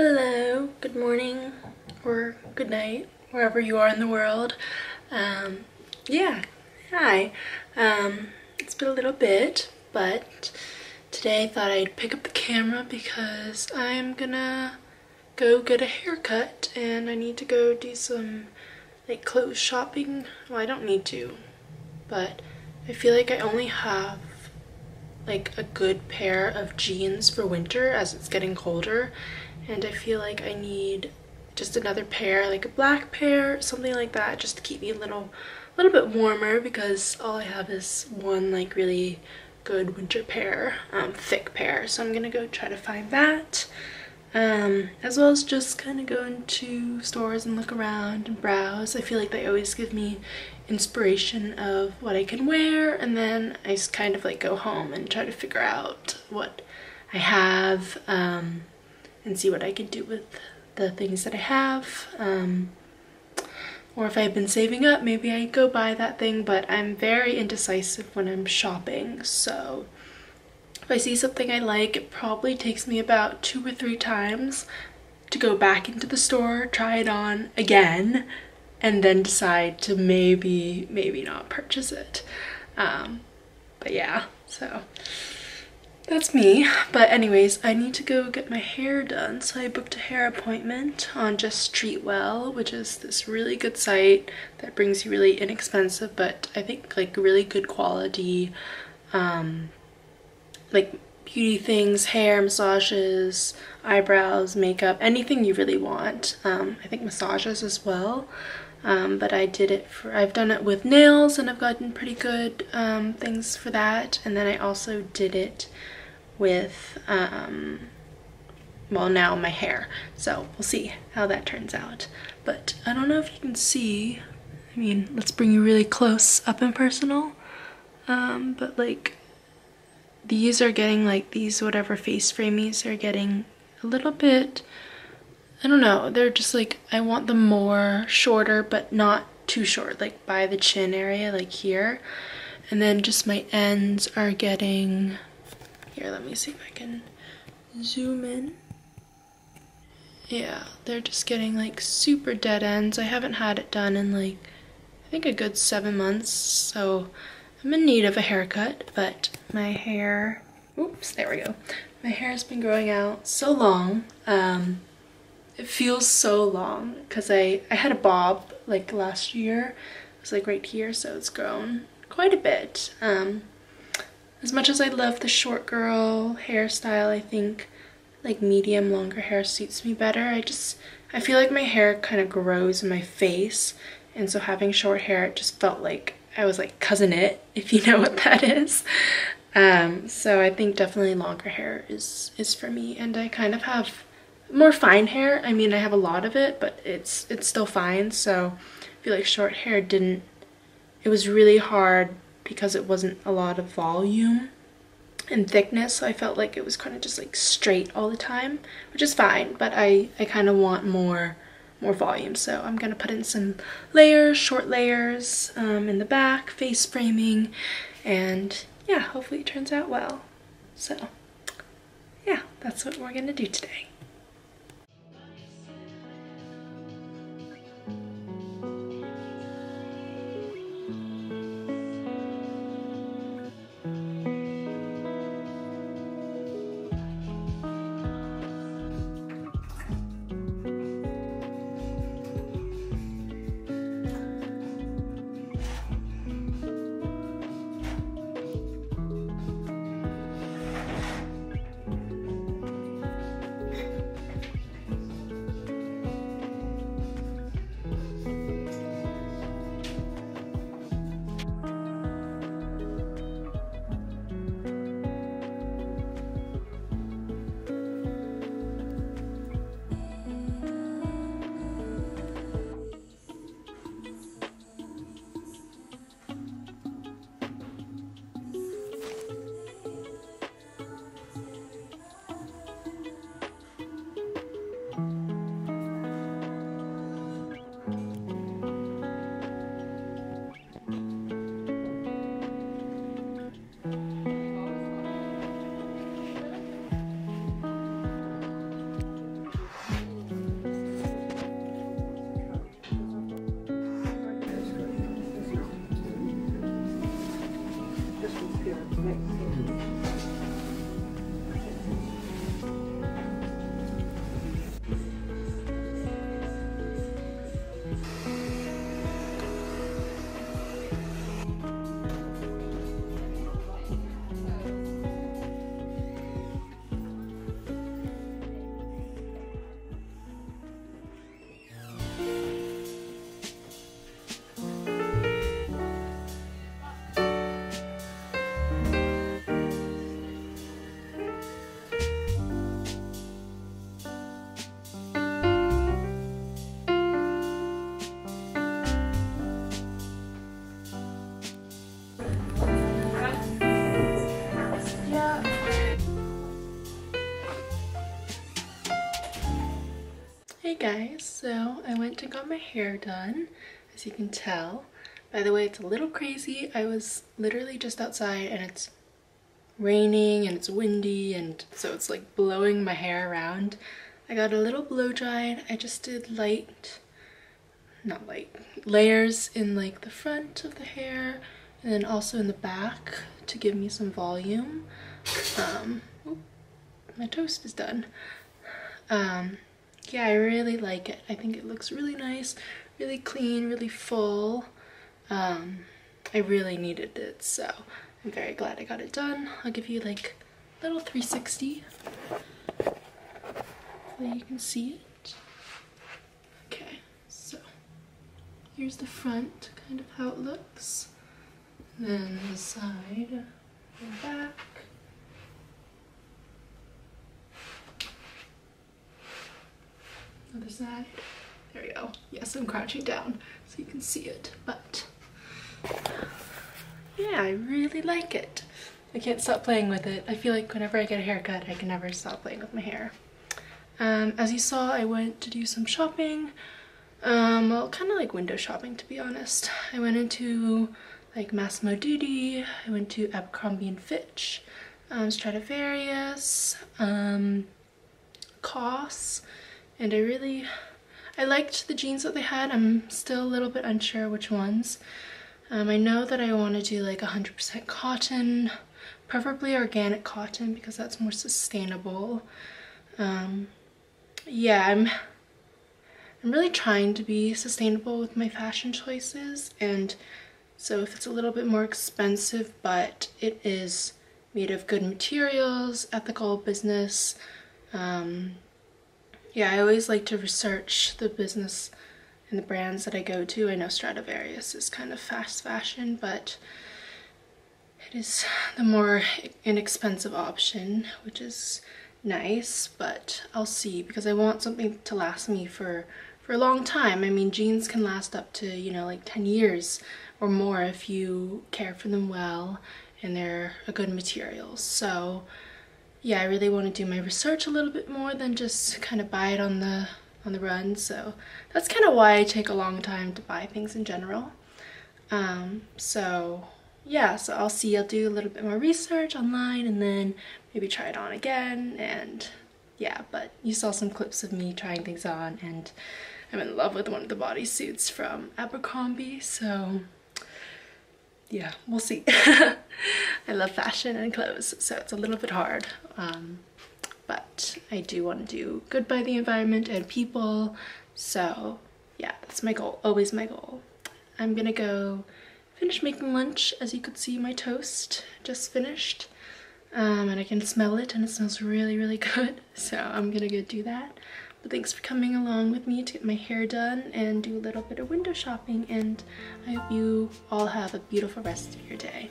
Hello, good morning or good night, wherever you are in the world. Um, yeah, hi. Um, it's been a little bit, but today I thought I'd pick up the camera because I'm gonna go get a haircut and I need to go do some like clothes shopping. Well, I don't need to, but I feel like I only have like a good pair of jeans for winter as it's getting colder and I feel like I need just another pair, like a black pair, something like that, just to keep me a little, little bit warmer because all I have is one like really good winter pair, um, thick pair. So I'm gonna go try to find that. Um, as well as just kind of go into stores and look around and browse. I feel like they always give me inspiration of what I can wear and then I just kind of like go home and try to figure out what I have. Um, and see what I can do with the things that I have. Um, or if I've been saving up, maybe I go buy that thing, but I'm very indecisive when I'm shopping. So if I see something I like, it probably takes me about two or three times to go back into the store, try it on again, and then decide to maybe, maybe not purchase it. Um, but yeah, so that's me. But anyways, I need to go get my hair done. So I booked a hair appointment on Just Treatwell, which is this really good site that brings you really inexpensive, but I think like really good quality, um, like beauty things, hair, massages, eyebrows, makeup, anything you really want. Um, I think massages as well. Um, but I did it for, I've done it with nails and I've gotten pretty good um, things for that. And then I also did it with, um, well now my hair. So we'll see how that turns out. But I don't know if you can see, I mean, let's bring you really close up and personal. Um, but like these are getting like these whatever face framies are getting a little bit, I don't know, they're just like, I want them more shorter but not too short, like by the chin area, like here. And then just my ends are getting here, let me see if I can zoom in. Yeah, they're just getting like super dead ends. I haven't had it done in like, I think a good seven months, so I'm in need of a haircut, but my hair, oops, there we go. My hair has been growing out so long. Um, it feels so long because I, I had a bob like last year. It was like right here, so it's grown quite a bit. Um, as much as I love the short girl hairstyle, I think like medium longer hair suits me better. I just, I feel like my hair kind of grows in my face. And so having short hair, it just felt like I was like Cousin Itt, if you know what that is. Um, so I think definitely longer hair is, is for me. And I kind of have more fine hair. I mean, I have a lot of it, but it's, it's still fine. So I feel like short hair didn't, it was really hard because it wasn't a lot of volume and thickness so I felt like it was kind of just like straight all the time which is fine but I, I kind of want more more volume so I'm gonna put in some layers short layers um, in the back face framing and yeah hopefully it turns out well. So yeah that's what we're gonna do today guys, so I went and got my hair done, as you can tell. By the way, it's a little crazy. I was literally just outside and it's raining and it's windy and so it's like blowing my hair around. I got a little blow dried. I just did light, not light, layers in like the front of the hair and then also in the back to give me some volume. Um, my toast is done. Um, yeah, I really like it. I think it looks really nice, really clean, really full. Um, I really needed it, so I'm very glad I got it done. I'll give you like a little 360. Hopefully you can see it. Okay, so here's the front, kind of how it looks. Then the side and back. Other side. There we go. Yes, I'm crouching down so you can see it, but yeah, I really like it. I can't stop playing with it. I feel like whenever I get a haircut, I can never stop playing with my hair. Um, as you saw, I went to do some shopping. Um, well, kind of like window shopping, to be honest. I went into like Massimo Dutti, I went to Abercrombie & Fitch, um, Stradivarius, um, COS, and I really, I liked the jeans that they had. I'm still a little bit unsure which ones. Um, I know that I want to do like 100% cotton, preferably organic cotton because that's more sustainable. Um, yeah, I'm I'm really trying to be sustainable with my fashion choices and so if it's a little bit more expensive but it is made of good materials, ethical business, um, yeah, I always like to research the business and the brands that I go to. I know Stradivarius is kind of fast fashion, but it is the more inexpensive option, which is nice, but I'll see because I want something to last me for for a long time. I mean, jeans can last up to, you know, like 10 years or more if you care for them well and they're a good material. So yeah, I really want to do my research a little bit more than just kind of buy it on the on the run. So that's kind of why I take a long time to buy things in general. Um, so yeah, so I'll see, I'll do a little bit more research online and then maybe try it on again and yeah, but you saw some clips of me trying things on and I'm in love with one of the bodysuits from Abercrombie, so yeah, we'll see. I love fashion and clothes, so it's a little bit hard. Um, but I do want to do good by the environment and people. So yeah, that's my goal, always my goal. I'm gonna go finish making lunch. As you could see, my toast just finished. Um, and I can smell it and it smells really, really good. So I'm gonna go do that. But thanks for coming along with me to get my hair done and do a little bit of window shopping and I hope you all have a beautiful rest of your day.